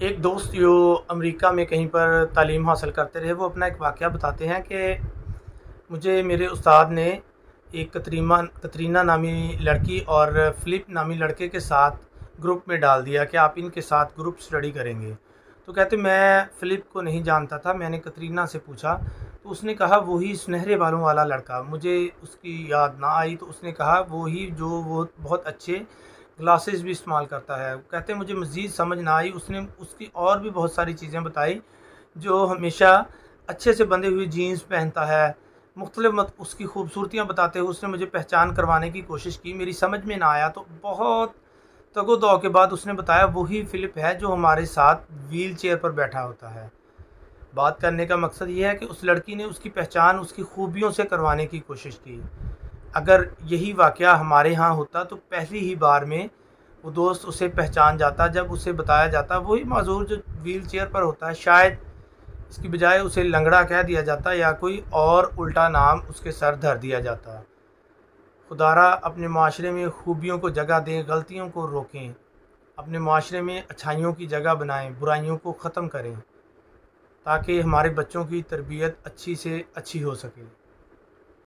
ایک دوست جو امریکہ میں کہیں پر تعلیم حاصل کرتے رہے، وہ اپنا ایک واقعہ بتاتے ہیں کہ مجھے میرے استاد نے ایک کتریمہ کترینہ نامی لڑکی اور فلپ نامی لڑکے کے ساتھ گروپ میں ڈال دیا کہ آپ ان کے ساتھ گروپ اسٹڈی کریں گے۔ تو کہتے میں فلپ کو نہیں جانتا تھا، میں نے کترینہ سے پوچھا، تو اس نے کہا، وہی سنہرے بالوں والا لڑکا، مجھے اس کی یاد نہ آئی، تو اس نے کہا، وہی جو وہ بہت اچھے گلاسز بھی استعمال کرتا ہے۔ کہتے مجھے مزید سمجھ نہ آئی، اس نے اس کی اور بھی بہت ساری چیزیں بتائی جو ہمیشہ اچھے سے بندے ہوئے جینز پہنتا ہے۔ مختلف مت، اس کی خوبصورتیاں بتاتے ہوئے اس نے مجھے پہچان کروانے کی کوشش کی۔ میری سمجھ میں نہ آیا تو بہت تگ و دو کے بعد اس نے بتایا، وہی فلپ ہے جو ہمارے ساتھ ویل چیئر پر بیٹھا ہوتا ہے۔ بات کرنے کا مقصد یہ ہے کہ اس لڑکی نے اس کی پہچان، اس کی خوبیوں سے کروانے کی کوشش کی۔ اگر یہی واقعہ ہمارے ہاں ہوتا تو پہلی ہی بار میں وہ دوست اسے پہچان جاتا، جب اسے بتایا جاتا، وہی معذور جو ویل چیئر پر ہوتا ہے، شاید اس کی بجائے اسے لنگڑا کہہ دیا جاتا یا کوئی اور الٹا نام اس کے سر دھر دیا جاتا۔ خدا را اپنے معاشرے میں خوبیوں کو جگہ دیں، غلطیوں کو روکیں، اپنے معاشرے میں اچھائیوں کی جگہ بنائیں، برائیوں کو ختم کریں تاکہ ہمارے بچوں کی تربیت اچھی سے اچھی ہو سکے۔